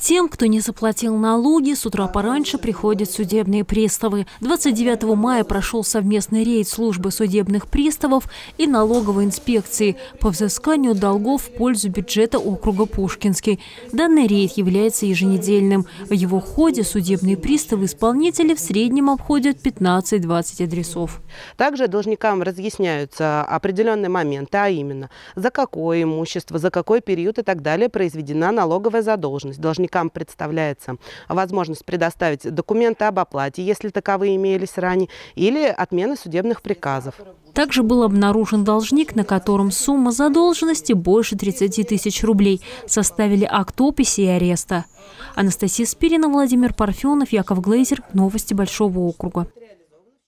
Тем, кто не заплатил налоги, с утра пораньше приходят судебные приставы. 29 мая прошел совместный рейд службы судебных приставов и налоговой инспекции по взысканию долгов в пользу бюджета округа Пушкинский. Данный рейд является еженедельным. В его ходе судебные приставы-исполнители в среднем обходят 15-20 адресов. Также должникам разъясняются определенные моменты, а именно, за какое имущество, за какой период и так далее произведена налоговая задолженность. Должник должникам представляется возможность предоставить документы об оплате, если таковые имелись ранее, или отмены судебных приказов. Также был обнаружен должник, на котором сумма задолженности больше 30 тысяч рублей. Составили акт описи и ареста. Анастасия Спирина, Владимир Парфенов, Яков Глейзер. Новости Большого округа.